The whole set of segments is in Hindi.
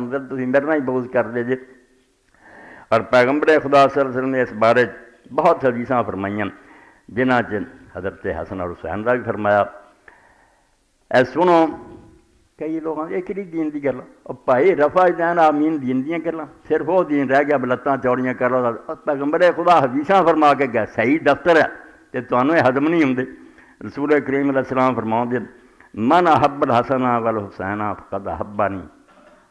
ਫਿਰ ਤੁਸੀਂ ਮੇਰੇ ਨਾਲ ਹੀ ਬੋਝ ਕਰਦੇ ਜੇ ਔਰ ਪੈਗੰਬਰ ਖੁਦਾ ਸਰ ਨੇ ਇਸ ਬਾਰੇ ਬਹੁਤ ਹਦੀਸਾਂ ਫਰਮਾਈਆਂ ਜਿਨ੍ਹਾਂ 'ਚ ਹਜ਼ਰਤ ਹਸਨ ਔਰ ਹੁਸੈਨ ਦਾ ਵੀ ਫਰਮਾਇਆ ਐ ਸੁਣੋ ਕਈ ਲੋਕਾਂ ਇਹ ਕਿਹੜੀ ਦੀਨ ਦੀ ਗੱਲ ਉਹ ਭਾਈ ਰਫਾ ਜੈਨ ਆਮੀਨ ਦੀਨ ਦੀਆਂ ਗੱਲਾਂ ਸਿਰਫ ਉਹ ਦੀਨ ਰਹਿ ਗਿਆ ਬਲੱਤਾਂ ਚੌੜੀਆਂ ਕਰ ਲਓ ਪੈਗੰਬਰ ਖੁਦਾ ਹਦੀਸਾਂ ਫਰਮਾ ਕੇ ਗਿਆ ਸਹੀ ਦਫ਼ਤਰ ਹੈ ਤੇ ਤੁਹਾਨੂੰ ਇਹ ਹਜ਼ਮ ਨਹੀਂ ਹੁੰਦੇ ਰਸੂਲ ਕਰੀਮ ਅਲੈਹ ਸਲਾਮ ਫਰਮਾਉਂਦੇ ਮਨ ਅਹੱਬ ਹਸਨਾ ਵਲ ਹੁਸੈਨਾ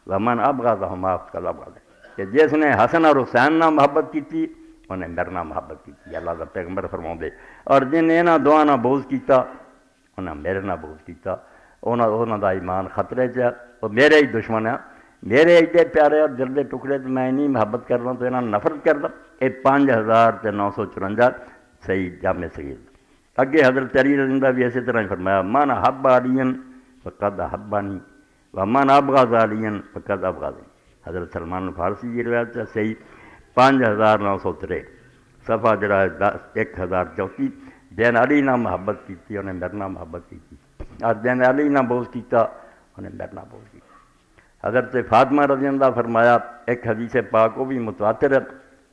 वमन अबगा तो हम आप अबगा कि जिसने हसन और हुसैन ना मुहब्बत की उन्हें मेरे ना मुहब्बत की अल्लाह का पैगंबर फरमा दे और जिन्हें इन्होंने दुआ ना बोझ किया उन्हें मेरे ना बोझ किया उन्होंने ईमान खतरे च वो मेरे ही दुश्मन है मेरे एडे प्यारे और दिल के टुकड़े तो मैं इन्नी मुहब्बत कर रहा तो इन्हें नफरत करना ये पाँच हज़ार से नौ सौ चुरंजा सही जामे सही अगे हज़रत अली रजिंदा भी इसे तरह फरमाया, मन हब्बा अलियन कद हब्बा नहीं वमन अबगाज अलियन फ़कत अबगाज हज़रत सलमान फारसी जी रिवायत सही पाँच हज़ार नौ सौ तिरे सफ़ा जरा एक हज़ार चौथी जैन अली ना मुहब्बत की उन्हें मेरे ना मुहब्बत की और जैन अली ना बोझ किया उन्हें मेरे ना बोझ किया हज़रत फातमा रज़ी अल्लाह फरमाया एक हदीस पाक को भी मुतवातिर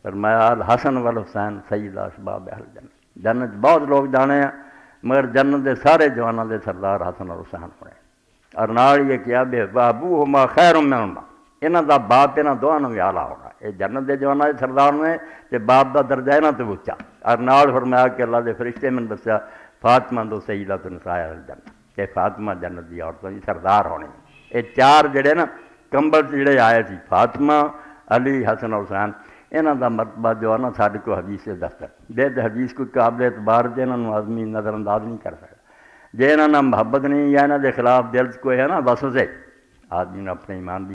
फरमाया अल हसन वल हुसैन सईद असबाब अहल जन्नत जन्नत बहुत लोग जाने हैं मगर जन्नत के सारे जवानों के सरदार हसन और हुसैन होने ਔਰ ਨਾਲ ਇਹ ਕਿਹਾ ਬੇ ਬਾਬੂ ਹਮਾ ਖੈਰ ਮਿਲਣਾ ਇਹਨਾਂ ਦਾ ਬਾਪ ਇਹਨਾਂ ਦੋਹਾਂ ਨੂੰ ਵੀ ਆਲਾ ਹੋਣਾ ਇਹ ਜੰਨਤ ਦੇ ਜਵਾਨਾਂ ਦੇ ਸਰਦਾਰ ਨੇ ਤੇ ਬਾਪ ਦਾ ਦਰਜਾ ਇਹਨਾਂ ਤੋਂ ਉੱਚਾ ਔਰ ਨਾਲ ਫਰਮਾਇਆ ਕਿ ਅੱਲਾਹ ਦੇ ਫਰਿਸ਼ਤੇ ਮੈਨੂੰ ਦੱਸਿਆ ਫਾਤਮਾ ਤੋਂ ਸਈਦਾ ਤੋਂ ਨਸਾਇਆ ਜੰਨਤ ਤੇ ਫਾਤਮਾ ਜੰਨਤ ਦੀ ਔਰਤਾਂ ਦੀ ਸਰਦਾਰ ਹੋਣੀ ਇਹ ਚਾਰ ਜਿਹੜੇ ਨਾ ਕੰਬਲ ਜਿਹੜੇ ਆਏ ਸੀ ਫਾਤਮਾ ਅਲੀ ਹਸਨ ਹੁਸੈਨ ਇਹਨਾਂ ਦਾ ਮਰਤਬਾ ਜੋ ਹੈ ਨਾ ਸਾਡੇ ਕੋ ਹਦੀਸ ਦੇ ਦਸਤਰ ਬੇਦ ਹਦੀਸ ਕੋਈ ਕਾਬਲ ਇਤਬਾਰ ਦੇ ਇਹਨਾਂ ਨੂੰ ਆਦਮੀ ਨਜ਼ਰਅੰਦਾਜ਼ ਨਹੀਂ ਕਰ ਸਕਦਾ जैना ना मोहब्बत नहीं या ना के खिलाफ दिल को है ना, बस उसे आदमी ने अपने ईमान